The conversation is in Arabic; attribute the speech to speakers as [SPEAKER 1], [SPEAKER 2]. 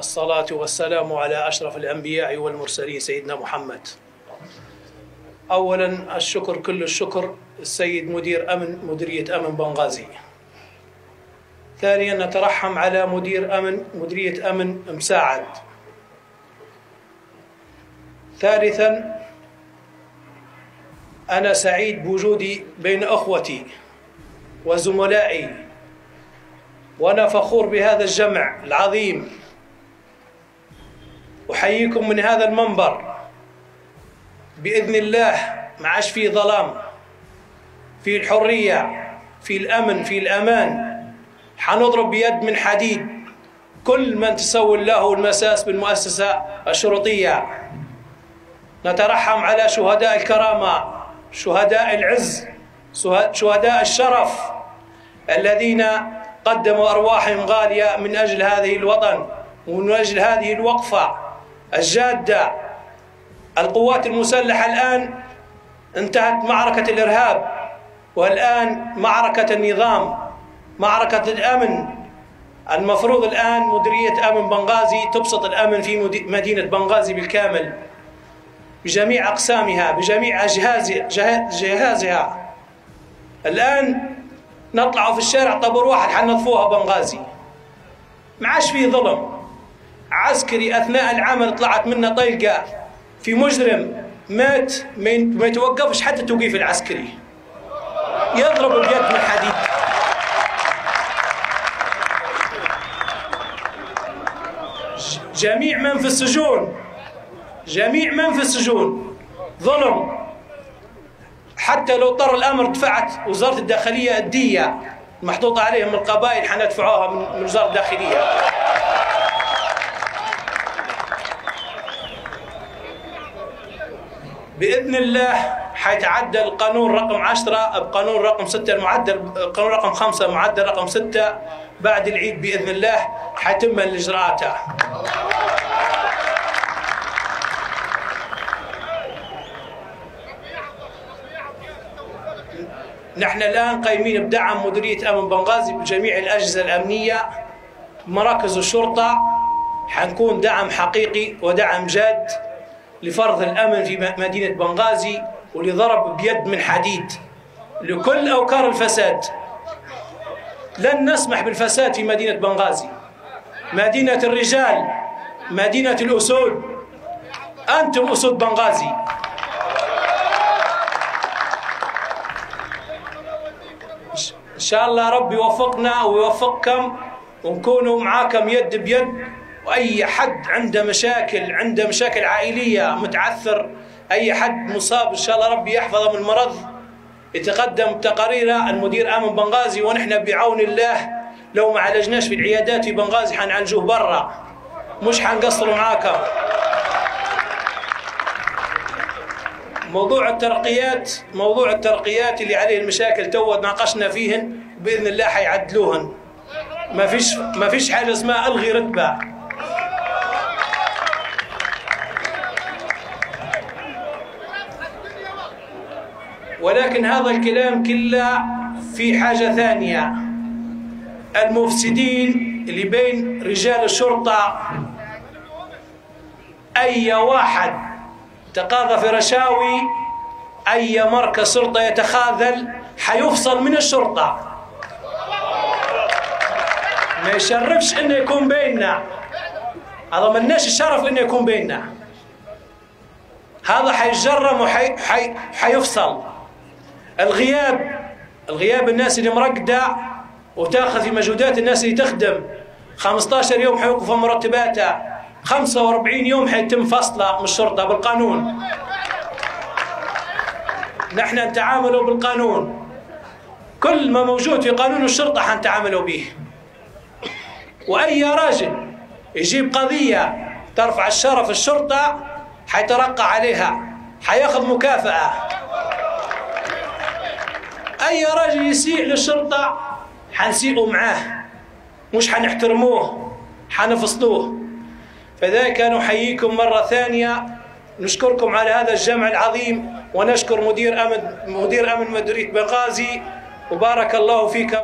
[SPEAKER 1] والصلاة والسلام على أشرف الأنبياء والمرسلين سيدنا محمد. أولا الشكر كل الشكر السيد مدير أمن مديرية أمن بنغازي. ثانيا نترحم على مدير أمن مديرية أمن مساعد. ثالثا أنا سعيد بوجودي بين أخوتي وزملائي. وأنا فخور بهذا الجمع العظيم أحييكم من هذا المنبر. بإذن الله ما عادش في ظلام في الحرية في الأمن في الأمان. حنضرب بيد من حديد كل من تسول له المساس بالمؤسسة الشرطية. نترحم على شهداء الكرامة شهداء العز شهداء الشرف الذين قدموا أرواحهم غالية من أجل هذه الوطن ومن أجل هذه الوقفة. الجادة القوات المسلحة الآن انتهت معركة الإرهاب والآن معركة النظام معركة الأمن. المفروض الآن مديرية أمن بنغازي تبسط الأمن في مدينة بنغازي بالكامل بجميع أقسامها بجميع جهازها. الآن نطلع في الشارع طابور واحد حنطفوها بنغازي. ما عادش في ظلم. عسكري أثناء العمل طلعت منه طلقة في مجرم مات ما يتوقفش حتى التوقيف العسكري. يضرب بيد من حديد. جميع من في السجون جميع من في السجون ظلم. حتى لو اضطر الأمر دفعت وزارة الداخلية الدية المحطوطه عليهم القبائل حندفعوها من وزارة الداخلية. بإذن الله حيتعدل القانون رقم 10 بقانون رقم 6 المعدل قانون رقم 5 معدل رقم 6 بعد العيد بإذن الله حتم الإجراءات. نحن الآن قايمين بدعم مديرية أمن بنغازي بجميع الأجهزة الأمنية مراكز الشرطة. حنكون دعم حقيقي ودعم جاد. لفرض الأمن في مدينة بنغازي ولضرب بيد من حديد. لكل أوكار الفساد. لن نسمح بالفساد في مدينة بنغازي. مدينة الرجال مدينة الأسود أنتم أسود بنغازي. إن شاء الله ربي يوفقنا ويوفقكم ونكونوا معاكم يد بيد. وأي حد عنده مشاكل عنده مشاكل عائلية متعثر أي حد مصاب إن شاء الله ربي يحفظه من المرض يتقدم تقاريره المدير آمن بنغازي ونحن بعون الله. لو ما عالجناش في العيادات في بنغازي حنعالجوه برا. مش حنقصروا معاكم موضوع الترقيات موضوع الترقيات اللي عليه المشاكل تو ناقشنا فيهن بإذن الله حيعدلوهن. ما فيش ما فيش حاجة اسمها ألغي رتبة. ولكن هذا الكلام كله في حاجة ثانية. المفسدين اللي بين رجال الشرطة أي واحد تقاضى في رشاوي أي مركز شرطة يتخاذل حيفصل من الشرطة. ما يشرفش إنه يكون بيننا. هذا مناش الشرف إنه يكون بيننا. هذا حيجرم وحي حي الغياب الغياب الناس اللي مرقدة وتأخذ في مجهودات الناس اللي تخدم. 15 يوم حيوقفوا مرتباتها. 45 يوم حيتم فصلها من الشرطة بالقانون. نحن نتعامل بالقانون. كل ما موجود في قانون الشرطة حنتعاملوا به. وأي راجل يجيب قضية ترفع الشرف الشرطة حيترقى عليها حياخذ مكافأة. أي راجل يسيء للشرطة حنسيئوا معاه مش حنحترموه حنفصلوه فذلك نحييكم مرة ثانية نشكركم على هذا الجمع العظيم ونشكر مدير امن مدير أمن مديريه بنغازي وبارك الله فيكم